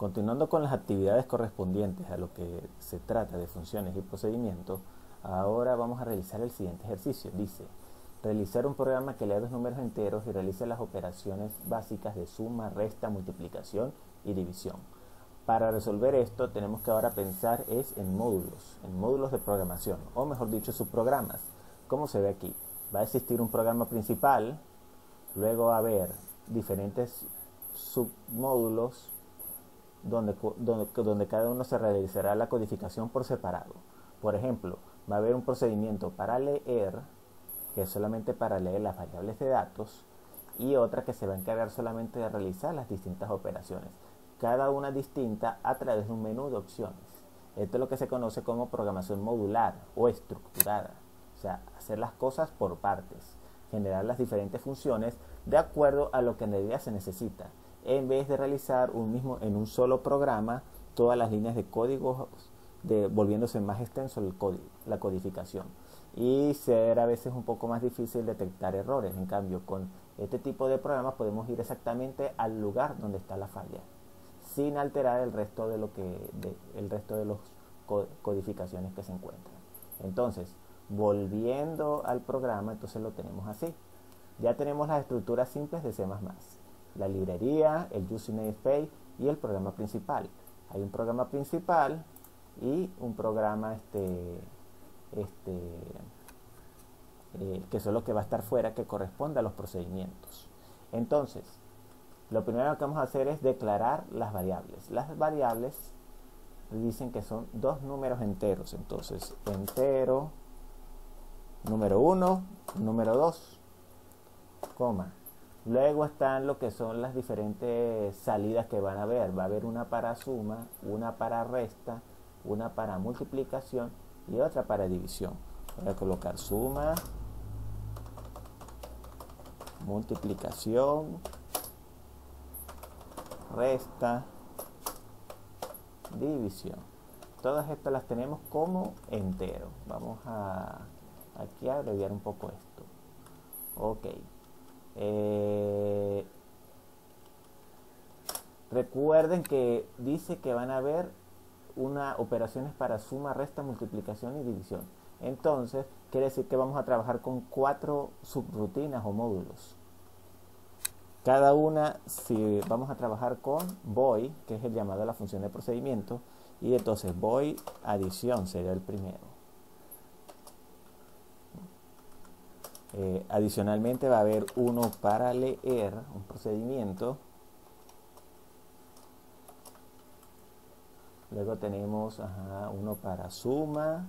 Continuando con las actividades correspondientes a lo que se trata de funciones y procedimientos, ahora vamos a realizar el siguiente ejercicio. Dice, realizar un programa que lea dos números enteros y realice las operaciones básicas de suma, resta, multiplicación y división. Para resolver esto tenemos que ahora pensar es en módulos, en módulos de programación, o mejor dicho, subprogramas. Como se ve aquí, va a existir un programa principal, luego va a haber diferentes submódulos donde, donde, cada uno se realizará la codificación por separado. Por ejemplo, va a haber un procedimiento para leer, que es solamente para leer las variables de datos, y otra que se va a encargar solamente de realizar las distintas operaciones, cada una distinta a través de un menú de opciones. Esto es lo que se conoce como programación modular o estructurada, o sea, hacer las cosas por partes, generar las diferentes funciones de acuerdo a lo que en realidad se necesita en vez de realizar un mismo en un solo programa todas las líneas de código de, volviéndose más extenso el código, la codificación y ser a veces un poco más difícil detectar errores. En cambio, con este tipo de programas podemos ir exactamente al lugar donde está la falla, sin alterar el resto de lo que el resto de las codificaciones que se encuentran. Entonces, volviendo al programa, entonces lo tenemos así. Ya tenemos las estructuras simples de C++ la librería, el using namespace y el programa principal. Hay un programa principal y un programa este, este, eh, que son lo que va a estar fuera que corresponde a los procedimientos. Entonces, lo primero que vamos a hacer es declarar las variables. Las variables dicen que son dos números enteros. Entonces, entero, número 1, número 2, coma, Luego están lo que son las diferentes salidas que van a haber. Va a haber una para suma, una para resta, una para multiplicación y otra para división. Voy a colocar suma, multiplicación, resta, división. Todas estas las tenemos como entero. Vamos a aquí a abreviar un poco esto. Ok. Eh, recuerden que dice que van a haber una operaciones para suma, resta, multiplicación y división. Entonces, quiere decir que vamos a trabajar con cuatro subrutinas o módulos. Cada una, si vamos a trabajar con voy, que es el llamado a la función de procedimiento, y entonces voy adición sería el primero. Eh, adicionalmente va a haber uno para leer, un procedimiento. Luego tenemos uno para suma.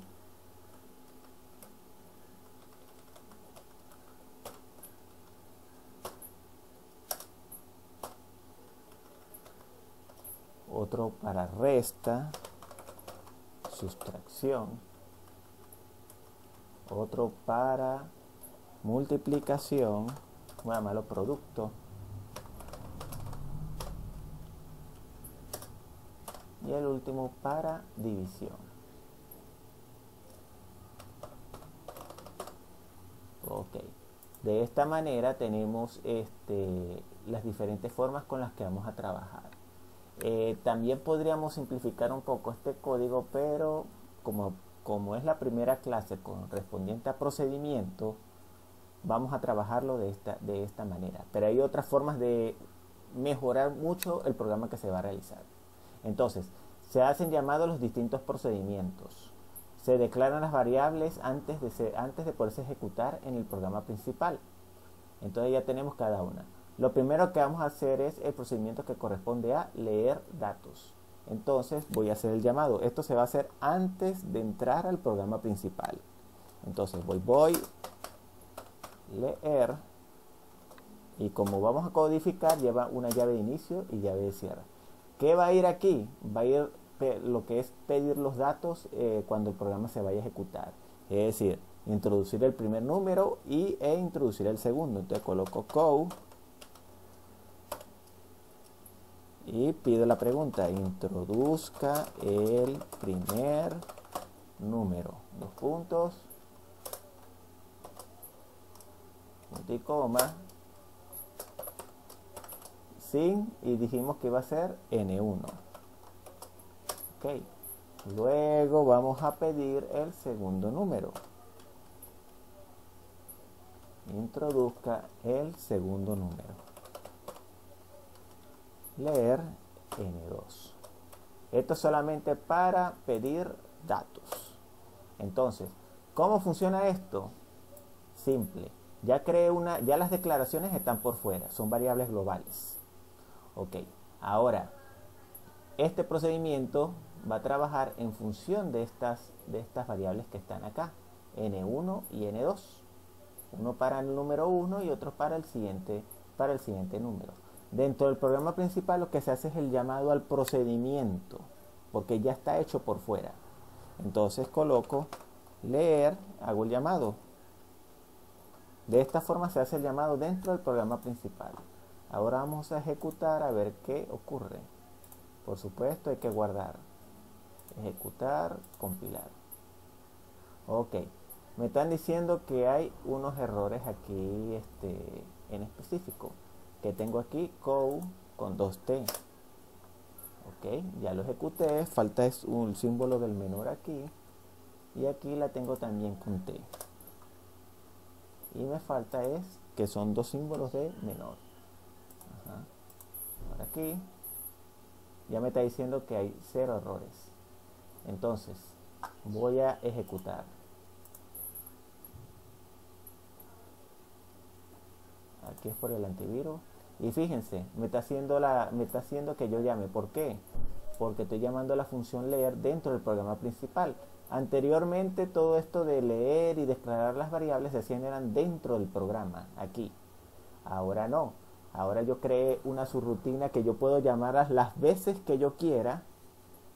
Otro para resta, sustracción. Otro para multiplicación, voy a llamarlo producto, y el último para división. Ok, de esta manera tenemos este, las diferentes formas con las que vamos a trabajar. Eh, también podríamos simplificar un poco este código, pero como, como es la primera clase correspondiente a procedimiento, vamos a trabajarlo de esta, de esta manera. Pero hay otras formas de mejorar mucho el programa que se va a realizar. Entonces, se hacen llamados los distintos procedimientos. Se declaran las variables antes de, antes de poderse ejecutar en el programa principal. Entonces ya tenemos cada una. Lo primero que vamos a hacer es el procedimiento que corresponde a leer datos. Entonces voy a hacer el llamado. Esto se va a hacer antes de entrar al programa principal. Entonces voy, voy leer y como vamos a codificar lleva una llave de inicio y llave de cierre. ¿Qué va a ir aquí? Va a ir lo que es pedir los datos eh, cuando el programa se vaya a ejecutar. Es decir, introducir el primer número y, e introducir el segundo. Entonces coloco co y pido la pregunta. Introduzca el primer número. Dos puntos coma, sin, y dijimos que va a ser N1. Ok. Luego vamos a pedir el segundo número. Introduzca el segundo número. Leer N2. Esto es solamente para pedir datos. Entonces, ¿cómo funciona esto? Simple. Ya creé una, ya las declaraciones están por fuera, son variables globales. Ok, ahora, este procedimiento va a trabajar en función de estas, de estas variables que están acá, n1 y n2. Uno para el número 1 y otro para el siguiente, para el siguiente número. Dentro del programa principal lo que se hace es el llamado al procedimiento, porque ya está hecho por fuera. Entonces coloco leer, hago el llamado. De esta forma se hace el llamado dentro del programa principal. Ahora vamos a ejecutar a ver qué ocurre. Por supuesto hay que guardar. Ejecutar, compilar. Ok. Me están diciendo que hay unos errores aquí este, en específico que tengo aquí co con 2t ok ya lo ejecuté falta es un símbolo del menor aquí y aquí la tengo también con t y me falta es que son dos símbolos de menor ahora aquí ya me está diciendo que hay cero errores entonces voy a ejecutar aquí es por el antivirus y fíjense, me está haciendo, la, me está haciendo que yo llame. ¿Por qué? Porque estoy llamando a la función leer dentro del programa principal. Anteriormente todo esto de leer y declarar las variables se hacían eran dentro del programa, aquí. Ahora no. Ahora yo creé una subrutina que yo puedo llamarlas las veces que yo quiera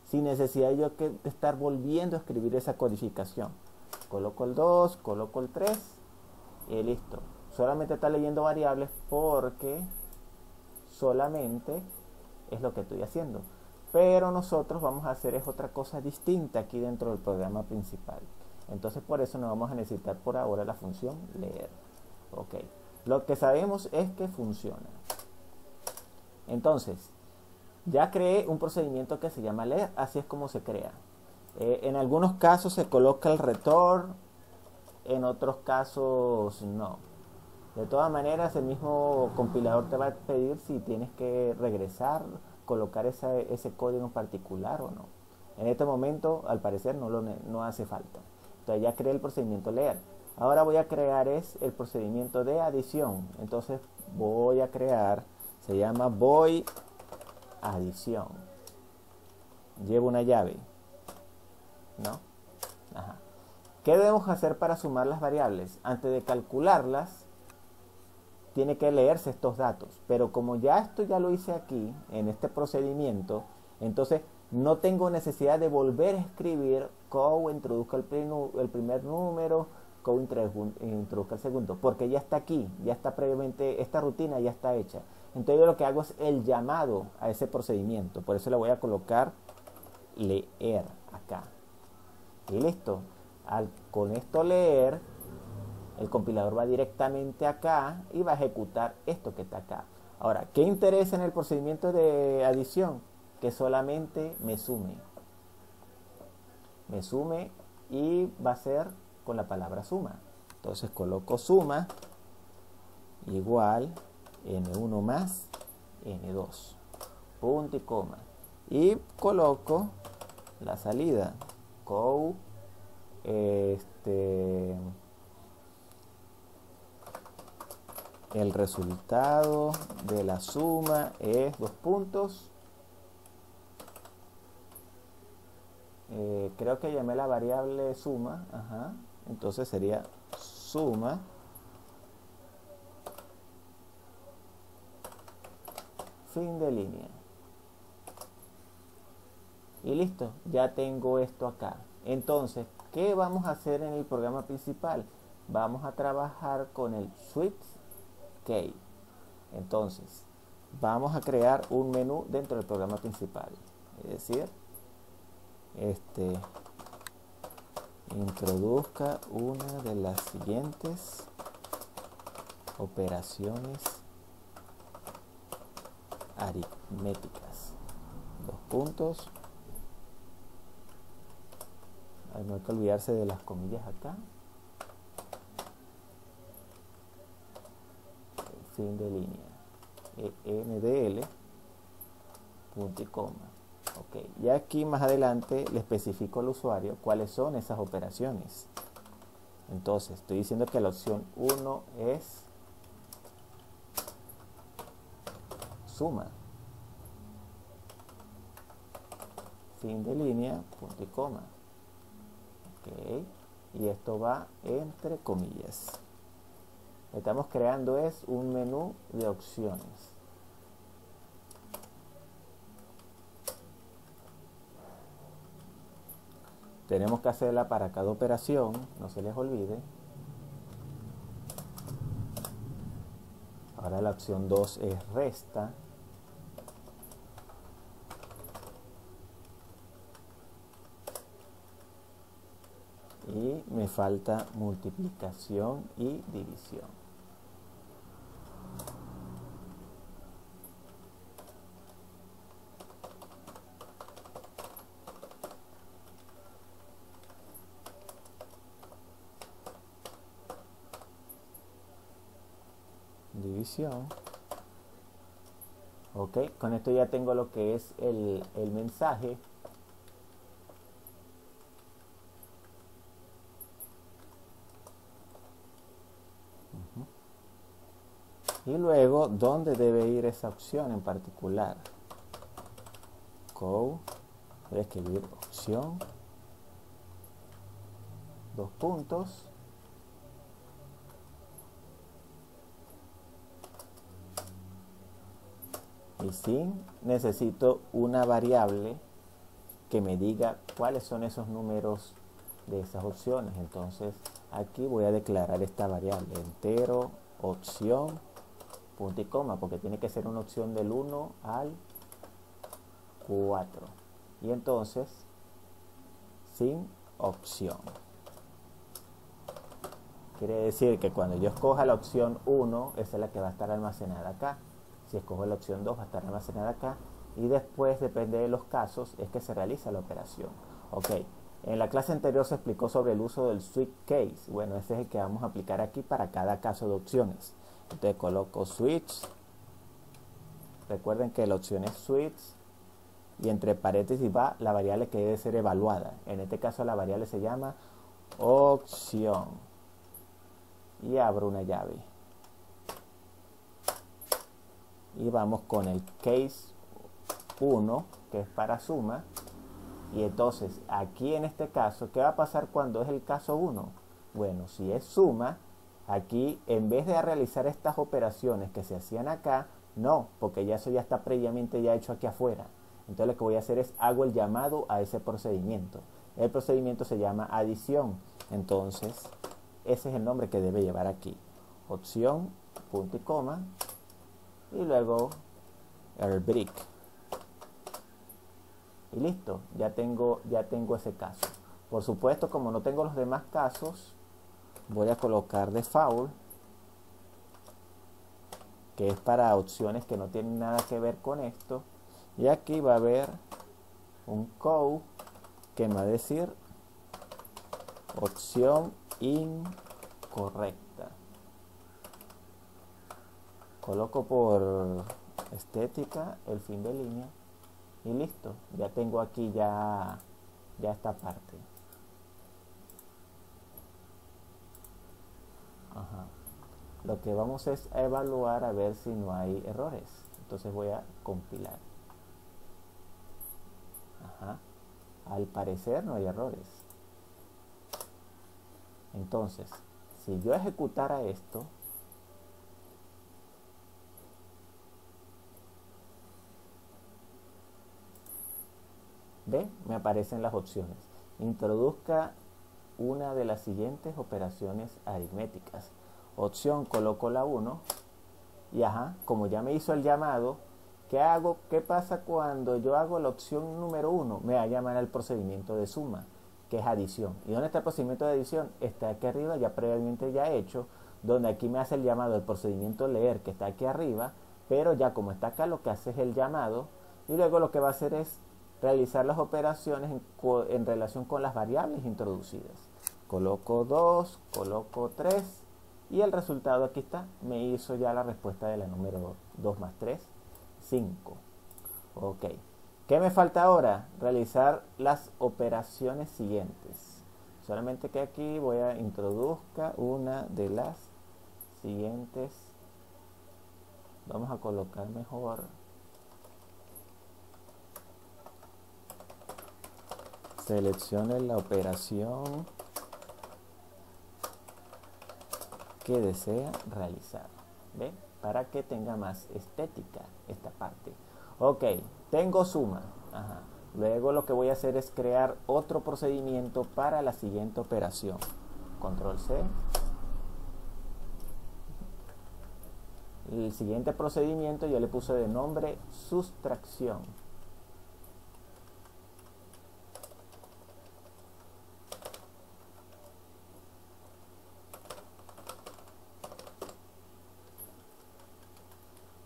sin necesidad de yo que estar volviendo a escribir esa codificación. Coloco el 2, coloco el 3 y listo. Solamente está leyendo variables porque solamente es lo que estoy haciendo. Pero nosotros vamos a hacer es otra cosa distinta aquí dentro del programa principal. Entonces por eso no vamos a necesitar por ahora la función leer. Ok. Lo que sabemos es que funciona. Entonces, ya creé un procedimiento que se llama leer. Así es como se crea. Eh, en algunos casos se coloca el return. En otros casos no. De todas maneras, el mismo compilador te va a pedir si tienes que regresar, colocar ese, código en particular o no. En este momento, al parecer, no, lo, no hace falta. Entonces ya creé el procedimiento leer. Ahora voy a crear es el procedimiento de adición. Entonces voy a crear, se llama voy adición. Llevo una llave. ¿No? Ajá. ¿Qué debemos hacer para sumar las variables? Antes de calcularlas, tiene que leerse estos datos. Pero como ya esto ya lo hice aquí, en este procedimiento, entonces no tengo necesidad de volver a escribir co introduzca el, primer número, co introduzca el segundo, porque ya está aquí, ya está previamente, esta rutina ya está hecha. Entonces yo lo que hago es el llamado a ese procedimiento. Por eso le voy a colocar leer acá. Y listo. Con esto leer el compilador va directamente acá y va a ejecutar esto que está acá. Ahora, ¿qué interesa en el procedimiento de adición? Que solamente me sume. Me sume y va a ser con la palabra suma. Entonces coloco suma igual n1 más n2. Punto y coma. Y coloco la salida. Co este el resultado de la suma es dos puntos. Eh, creo que llamé la variable suma. Ajá. Entonces sería suma. Fin de línea. Y listo, ya tengo esto acá. Entonces, ¿qué vamos a hacer en el programa principal? Vamos a trabajar con el switch Ok. Entonces, vamos a crear un menú dentro del programa principal. Es decir, este introduzca una de las siguientes operaciones aritméticas. Dos puntos. no hay que olvidarse de las comillas acá. Fin de línea. E NDL, punto y coma. Ok, y aquí más adelante le especifico al usuario cuáles son esas operaciones. Entonces, estoy diciendo que la opción 1 es suma. Fin de línea, punto y coma. Ok, y esto va entre comillas. Estamos creando es un menú de opciones. Tenemos que hacerla para cada operación, no se les olvide. Ahora la opción 2 es resta. Y me falta multiplicación y división. Ok, con esto ya tengo lo que es el, el mensaje. Y luego, ¿dónde debe ir esa opción en particular? Go, voy a escribir opción, dos puntos, y sí necesito una variable que me diga cuáles son esos números de esas opciones. Entonces aquí voy a declarar esta variable entero, opción, punto y coma, porque tiene que ser una opción del 1 al 4. Y entonces, sin opción. Quiere decir que cuando yo escoja la opción 1, esa es la que va a estar almacenada acá. Si escojo la opción 2 va a estar almacenada acá y después, depende de los casos, es que se realiza la operación. Ok, en la clase anterior se explicó sobre el uso del switch case. Bueno, ese es el que vamos a aplicar aquí para cada caso de opciones. Entonces coloco switch. Recuerden que la opción es switch y entre paréntesis va la variable que debe ser evaluada. En este caso la variable se llama opción. Y abro una llave y vamos con el case 1 que es para suma. Y entonces aquí en este caso ¿qué va a pasar cuando es el caso 1? bueno si es suma aquí en vez de realizar estas operaciones que se hacían acá no porque ya eso ya está previamente ya hecho aquí afuera. Entonces lo que voy a hacer es hago el llamado a ese procedimiento. El procedimiento se llama adición. Entonces ese es el nombre que debe llevar aquí. Opción punto y coma y luego el brick y listo ya tengo ya tengo ese caso. Por supuesto como no tengo los demás casos voy a colocar default que es para opciones que no tienen nada que ver con esto. Y aquí va a haber un code que me va a decir opción incorrecta coloco por estética el fin de línea y listo. Ya tengo aquí ya ya esta parte. Lo que vamos es evaluar a ver si no hay errores. Entonces voy a compilar. Al parecer no hay errores. Entonces si yo ejecutara esto B, me aparecen las opciones. Introduzca una de las siguientes operaciones aritméticas. Opción, coloco la 1 y ajá, como ya me hizo el llamado, ¿qué hago? ¿Qué pasa cuando yo hago la opción número 1? Me va a llamar al procedimiento de suma, que es adición. ¿Y dónde está el procedimiento de adición? Está aquí arriba, ya previamente ya hecho, donde aquí me hace el llamado el procedimiento leer, que está aquí arriba, pero ya como está acá, lo que hace es el llamado, y luego lo que va a hacer es realizar las operaciones en, relación con las variables introducidas. Coloco 2, coloco 3 y el resultado aquí está. Me hizo ya la respuesta de la número 2 más 3, 5. Ok. ¿Qué me falta ahora? Realizar las operaciones siguientes. Solamente que aquí voy a introduzca una de las siguientes. Vamos a colocar mejor seleccione la operación que desea realizar ¿ve? para que tenga más estética esta parte. Ok tengo suma. Luego lo que voy a hacer es crear otro procedimiento para la siguiente operación. Control C. El siguiente procedimiento yo le puse de nombre sustracción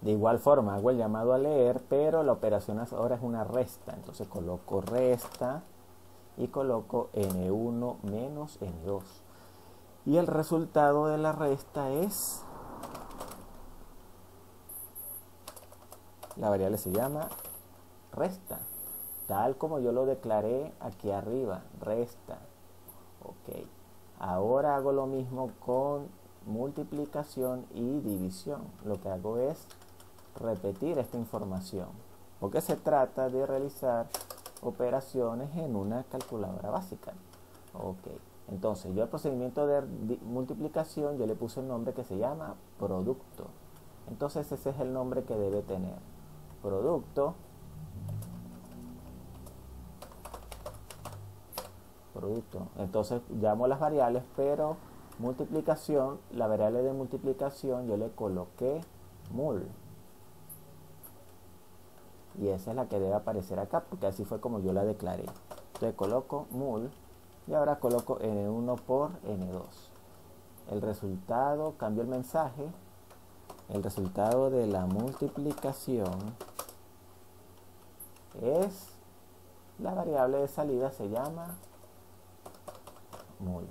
De igual forma hago el llamado a leer, pero la operación ahora es una resta. Entonces coloco resta y coloco n1 menos n2. Y el resultado de la resta es... La variable se llama resta. Tal como yo lo declaré aquí arriba, resta. Ok. Ahora hago lo mismo con multiplicación y división. Lo que hago es repetir esta información, porque se trata de realizar operaciones en una calculadora básica. Ok, entonces yo al procedimiento de multiplicación yo le puse el nombre que se llama producto. Entonces ese es el nombre que debe tener. Producto. Producto. Entonces llamo las variables, pero multiplicación, la variable de multiplicación yo le coloqué mul y esa es la que debe aparecer acá porque así fue como yo la declaré. Entonces coloco mul y ahora coloco n1 por n2 el resultado cambio el mensaje. El resultado de la multiplicación es la variable de salida se llama mul.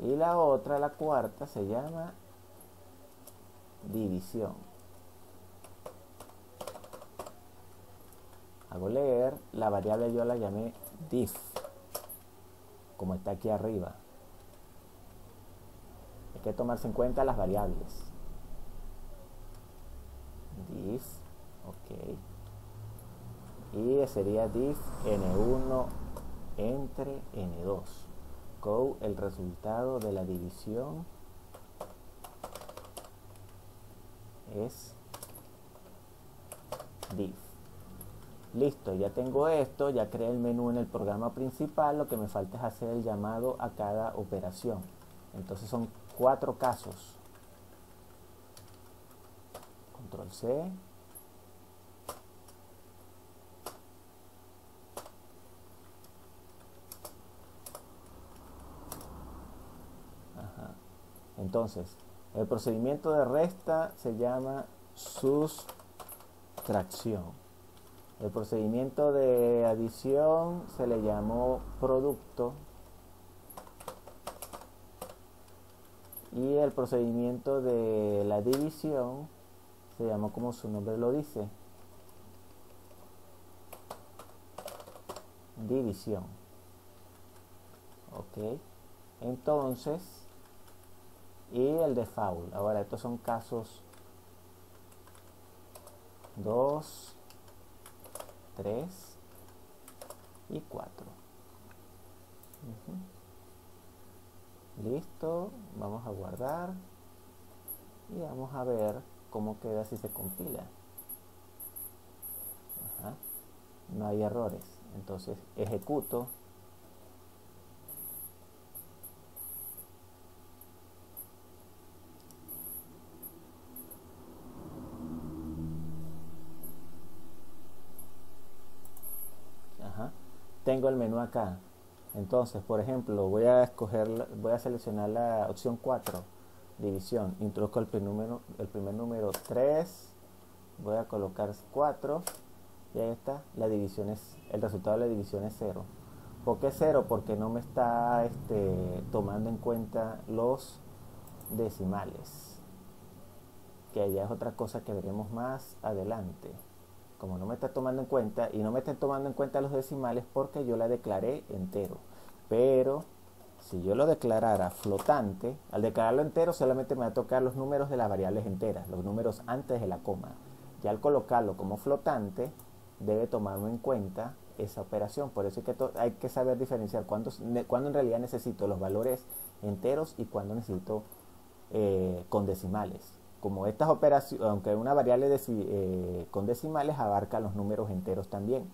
Y la otra la cuarta se llama división hago leer, la variable yo la llamé diff, como está aquí arriba. Hay que tomarse en cuenta las variables. Diff, ok. Y sería diff n1 entre n2. Co el resultado de la división es diff. Listo, ya tengo esto, ya creé el menú en el programa principal, lo que me falta es hacer el llamado a cada operación. Entonces son cuatro casos. Control C. Entonces, el procedimiento de resta se llama sustracción. El procedimiento de adición se le llamó producto y el procedimiento de la división se llamó como su nombre lo dice. División. Ok. Entonces y el de foul ahora estos son casos 2 3 y 4. Listo, vamos a guardar y vamos a ver cómo queda si se compila. No hay errores. Entonces ejecuto tengo el menú acá. Entonces, por ejemplo, voy a escoger, voy a seleccionar la opción 4, división. Introduzco el primer número, el primer número 3, voy a colocar 4 Y ahí está, la división es, el resultado de la división es cero. ¿Por qué cero? Porque no me está este, tomando en cuenta los decimales. Que ya es otra cosa que veremos más adelante. Como no me está tomando en cuenta, y no me está tomando en cuenta los decimales porque yo la declaré entero. Pero si yo lo declarara flotante, al declararlo entero solamente me va a tocar los números de las variables enteras, los números antes de la coma. Y al colocarlo como flotante, debe tomarlo en cuenta esa operación. Por eso que hay que saber diferenciar cuándo, en realidad necesito los valores enteros y cuándo necesito eh, con decimales. Como estas operaciones, aunque una variable eh, con decimales abarca los números enteros también.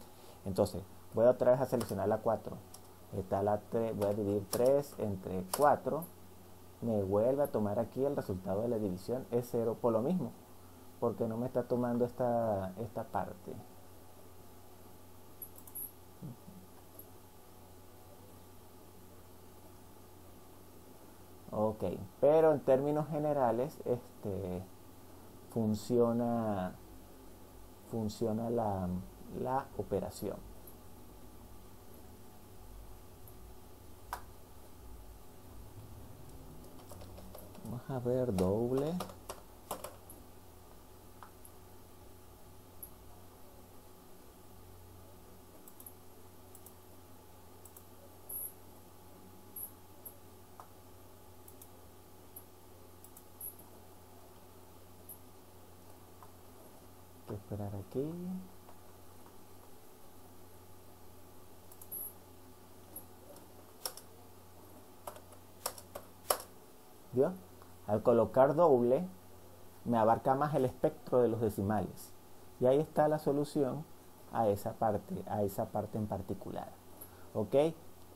Entonces, voy otra vez a seleccionar la 4. Está la 3, voy a dividir 3 entre 4. Me vuelve a tomar aquí el resultado de la división. Es 0 por lo mismo. Porque no me está tomando esta, esta parte. Ok, pero en términos generales, este, funciona, funciona la, la operación. Vamos a ver doble. Esperar aquí ¿Vio? Al colocar doble me abarca más el espectro de los decimales. Y ahí está la solución a esa parte, a esa parte en particular. ¿Ok?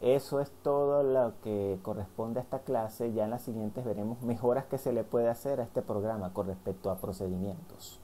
Eso es todo lo que corresponde a esta clase. Ya en las siguientes veremos mejoras que se le puede hacer a este programa con respecto a procedimientos.